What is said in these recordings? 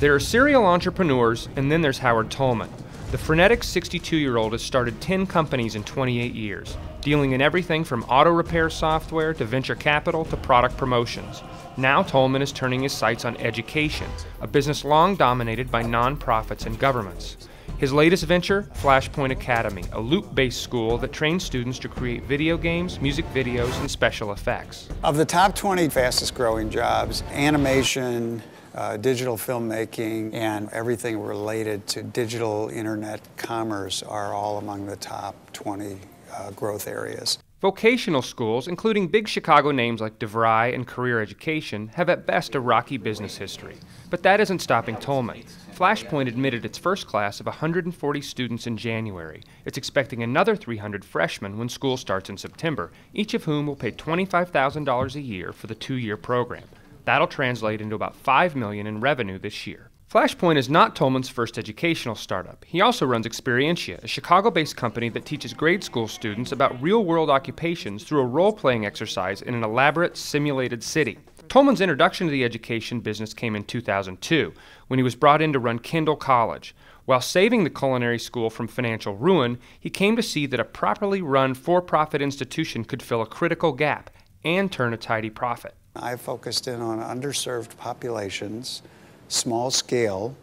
There are serial entrepreneurs, and then there's Howard Tullman. The frenetic 62 year old has started 10 companies in 28 years, dealing in everything from auto repair software to venture capital to product promotions. Now Tullman is turning his sights on education, a business long dominated by nonprofits and governments. His latest venture, Flashpoint Academy, a loop based school that trains students to create video games, music videos, and special effects. Of the top 20 fastest growing jobs, animation, uh, digital filmmaking, and everything related to digital internet commerce are all among the top 20 uh, growth areas. Vocational schools, including big Chicago names like DeVry and Career Education, have at best a rocky business history. But that isn't stopping Tullman. Flashpoint admitted its first class of 140 students in January. It's expecting another 300 freshmen when school starts in September, each of whom will pay $25,000 a year for the two year program. That'll translate into about 5 million in revenue this year. Flashpoint is not Tullman's first educational startup. He also runs Experientia, a Chicago based company that teaches grade school students about real world occupations through a role playing exercise in an elaborate simulated city. Tullman's introduction to the education business came in 2002 when he was brought in to run Kendall College. While saving the culinary school from financial ruin, he came to see that a properly run for profit institution could fill a critical gap and turn a tidy profit. I focused in on underserved populations small scale,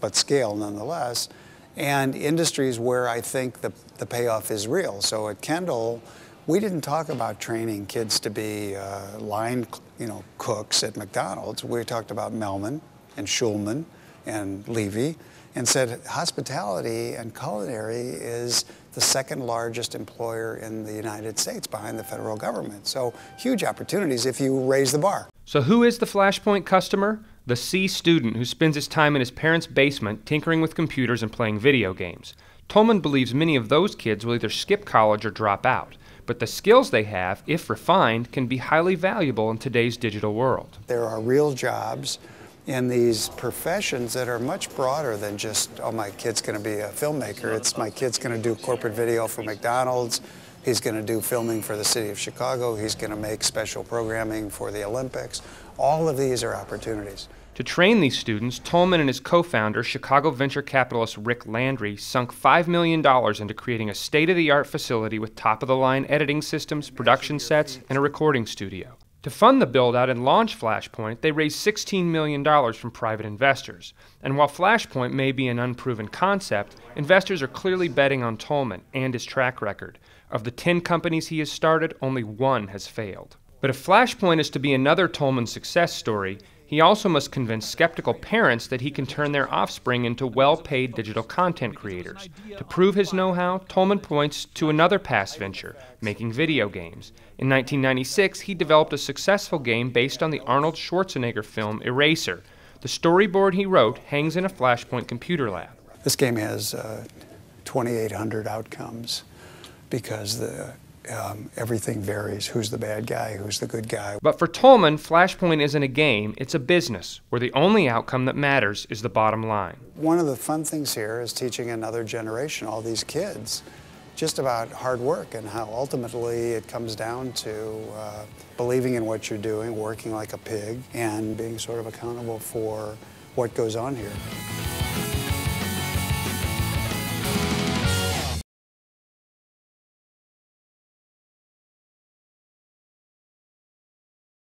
but scale nonetheless, and industries where I think the, the payoff is real. So at Kendall, we didn't talk about training kids to be uh, line, you know, cooks at McDonald's. We talked about Melman and Schulman and Levy and said hospitality and culinary is the second largest employer in the United States behind the federal government. So huge opportunities if you raise the bar. So who is the Flashpoint customer? The C student who spends his time in his parents' basement tinkering with computers and playing video games. Tullman believes many of those kids will either skip college or drop out, but the skills they have, if refined, can be highly valuable in today's digital world. There are real jobs in these professions that are much broader than just, oh, my kid's going to be a filmmaker. It's my kid's going to do corporate video for McDonald's. He's going to do filming for the city of Chicago. He's going to make special programming for the Olympics. All of these are opportunities. To train these students, Tullman and his co founder, Chicago venture capitalist Rick Landry, sunk $5 million into creating a state of the art facility with top of the line editing systems, production sets, and a recording studio. To fund the build out and launch Flashpoint, they raised $16 million from private investors. And while Flashpoint may be an unproven concept, investors are clearly betting on Tullman and his track record. Of the 10 companies he has started, only one has failed. But if Flashpoint is to be another Tullman success story, he also must convince skeptical parents that he can turn their offspring into well paid digital content creators. To prove his know how, Tullman points to another past venture, making video games. In 1996, he developed a successful game based on the Arnold Schwarzenegger film Eraser. The storyboard he wrote hangs in a Flashpoint computer lab. This game has uh, 2,800 outcomes because the um, everything varies. Who's the bad guy? Who's the good guy? But for Tullman, Flashpoint isn't a game, it's a business where the only outcome that matters is the bottom line. One of the fun things here is teaching another generation, all these kids, just about hard work and how ultimately it comes down to uh, believing in what you're doing, working like a pig, and being sort of accountable for what goes on here.